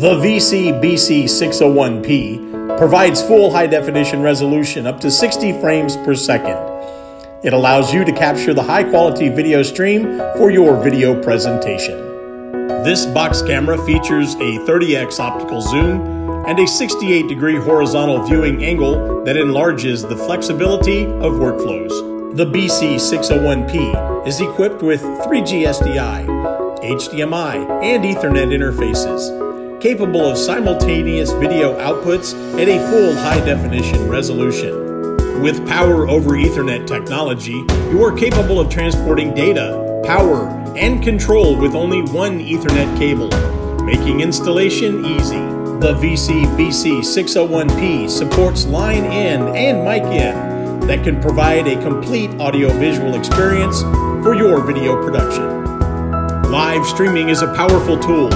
The VC-BC601P provides full high definition resolution up to 60 frames per second. It allows you to capture the high quality video stream for your video presentation. This box camera features a 30x optical zoom and a 68 degree horizontal viewing angle that enlarges the flexibility of workflows. The BC601P is equipped with 3G SDI, HDMI, and Ethernet interfaces capable of simultaneous video outputs at a full high definition resolution. With Power over Ethernet technology, you are capable of transporting data, power, and control with only one Ethernet cable, making installation easy. The VC-BC601P supports line in and mic in that can provide a complete audiovisual experience for your video production. Live streaming is a powerful tool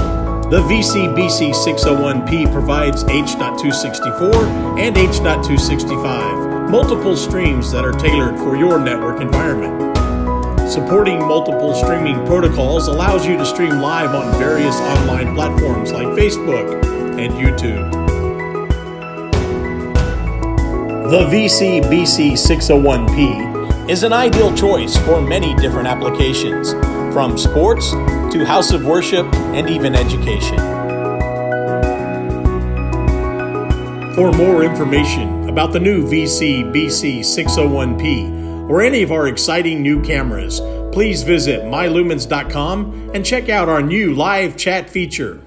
the VC-BC601P provides H.264 and H.265, multiple streams that are tailored for your network environment. Supporting multiple streaming protocols allows you to stream live on various online platforms like Facebook and YouTube. The VC-BC601P is an ideal choice for many different applications, from sports to house of worship and even education. For more information about the new VC BC601P or any of our exciting new cameras, please visit mylumens.com and check out our new live chat feature.